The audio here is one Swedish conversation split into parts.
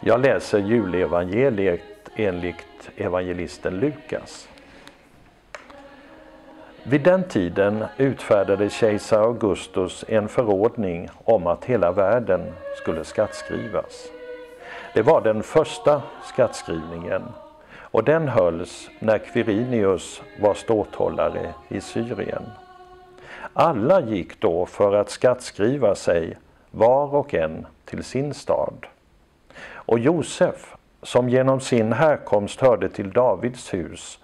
Jag läser julevangeliet enligt evangelisten Lukas. Vid den tiden utfärdade kejsar Augustus en förordning om att hela världen skulle skattskrivas. Det var den första skattskrivningen och den hölls när Quirinius var ståthållare i Syrien. Alla gick då för att skattskriva sig, var och en till sin stad. Och Josef, som genom sin härkomst hörde till Davids hus,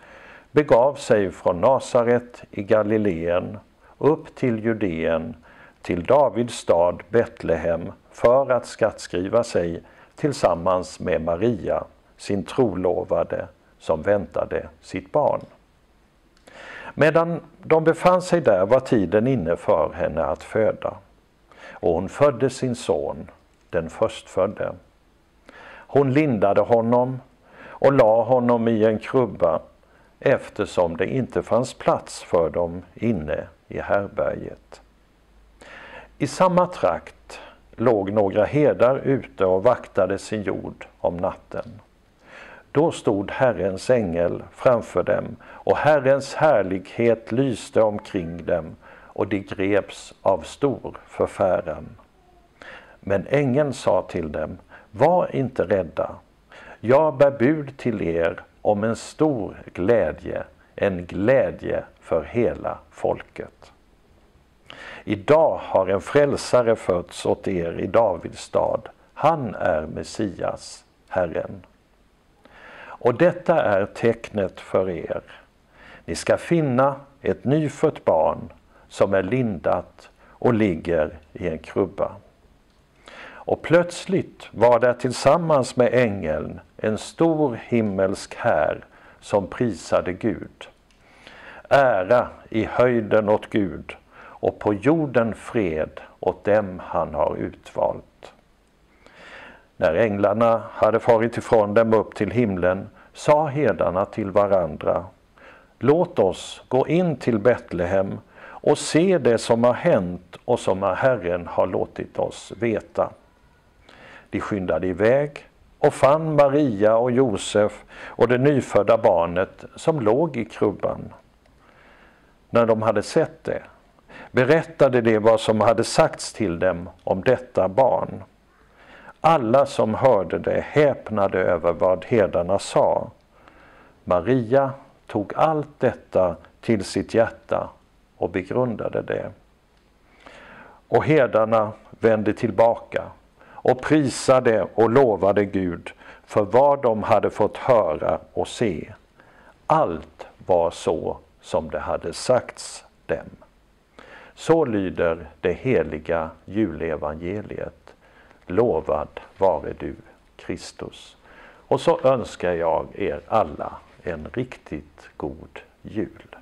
begav sig från Nasaret i Galileen upp till Judeen, till Davids stad Betlehem, för att skattskriva sig tillsammans med Maria, sin trolovade, som väntade sitt barn. Medan de befann sig där var tiden inne för henne att föda. Och hon födde sin son, den förstfödde. Hon lindade honom och la honom i en krubba eftersom det inte fanns plats för dem inne i härberget. I samma trakt låg några herdar ute och vaktade sin jord om natten. Då stod Herrens ängel framför dem och Herrens härlighet lyste omkring dem och de greps av stor förfäran. Men ängeln sa till dem, var inte rädda. Jag bär bud till er om en stor glädje, en glädje för hela folket. Idag har en frälsare fötts åt er i Davids stad. Han är Messias, Herren. Och detta är tecknet för er. Ni ska finna ett nyfött barn som är lindat och ligger i en krubba. Och plötsligt var där tillsammans med ängeln en stor himmelsk här som prisade Gud. Ära i höjden åt Gud och på jorden fred åt dem han har utvalt. När änglarna hade farit ifrån dem upp till himlen sa herdarna till varandra Låt oss gå in till Betlehem och se det som har hänt och som Herren har låtit oss veta. De skyndade iväg och fann Maria och Josef och det nyfödda barnet som låg i krubban. När de hade sett det berättade de vad som hade sagts till dem om detta barn. Alla som hörde det häpnade över vad herdarna sa. Maria tog allt detta till sitt hjärta och begrundade det. Och herdarna vände tillbaka och prisade och lovade Gud för vad de hade fått höra och se. Allt var så som det hade sagts dem. Så lyder det heliga julevangeliet. Lovad vare du, Kristus. Och så önskar jag er alla en riktigt god jul.